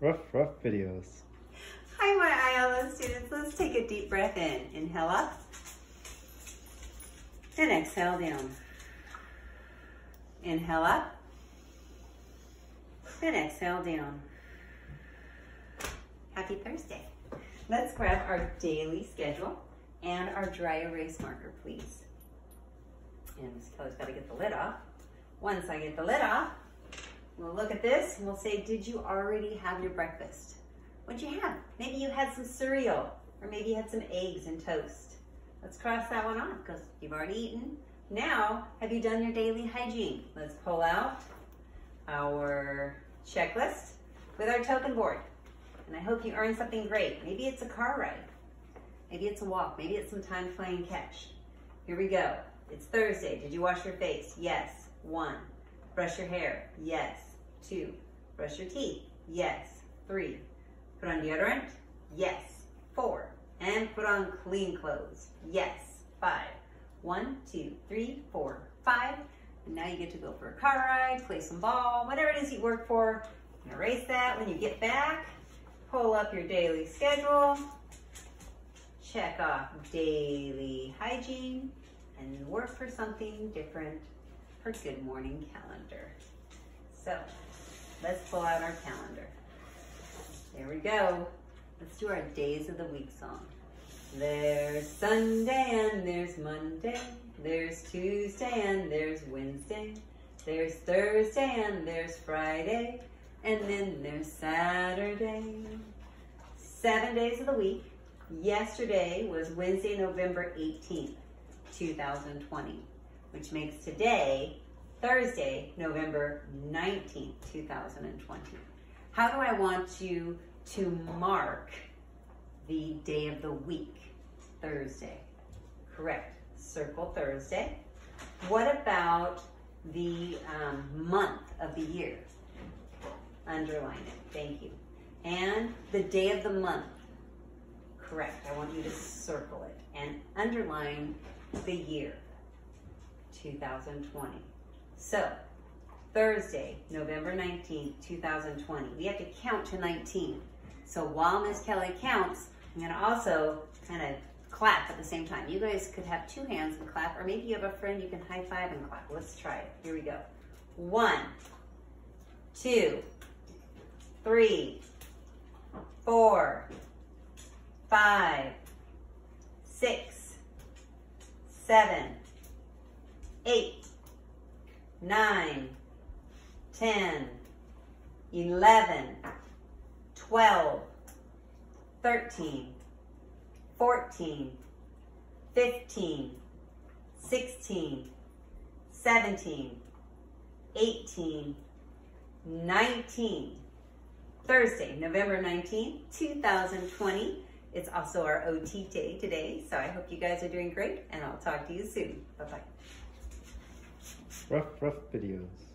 Rough, rough videos. Hi, my ILS students. Let's take a deep breath in. Inhale up. And exhale down. Inhale up. And exhale down. Happy Thursday. Let's grab our daily schedule and our dry erase marker, please. And Miss Kelley's got to get the lid off. Once I get the lid off, we'll look at this and we'll say, did you already have your breakfast? What'd you have? Maybe you had some cereal or maybe you had some eggs and toast. Let's cross that one off because you've already eaten. Now, have you done your daily hygiene? Let's pull out our checklist with our token board. And I hope you earned something great. Maybe it's a car ride. Maybe it's a walk. Maybe it's some time playing catch. Here we go. It's Thursday. Did you wash your face? Yes. One. Brush your hair? Yes. Two. Brush your teeth? Yes. Three. Put on deodorant? Yes. Four. And put on clean clothes? Yes. Five. One, two, three, four, five. And now you get to go for a car ride, play some ball, whatever it is you work for. Erase that when you get back. Pull up your daily schedule. Check off daily hygiene and work for something different Good Morning Calendar. So let's pull out our calendar. There we go. Let's do our days of the week song. There's Sunday and there's Monday. There's Tuesday and there's Wednesday. There's Thursday and there's Friday. And then there's Saturday. Seven days of the week. Yesterday was Wednesday, November 18th, 2020, which makes today Thursday, November 19th, 2020. How do I want you to mark the day of the week? Thursday. Correct. Circle Thursday. What about the um, month of the year? Underline it. Thank you. And the day of the month. Correct. I want you to circle it and underline the year 2020. So, Thursday, November 19th, 2020. We have to count to 19. So while Miss Kelley counts, I'm to also kind of clap at the same time. You guys could have two hands and clap, or maybe you have a friend you can high five and clap. Let's try it. Here we go. One, two, three, four, five, six, seven, eight, nine, ten, eleven, twelve, thirteen, fourteen, fifteen, sixteen, seventeen, eighteen, nineteen. Thursday, November 19th, 2020. It's also our OT day today, so I hope you guys are doing great, and I'll talk to you soon. Bye-bye. Rough, rough videos.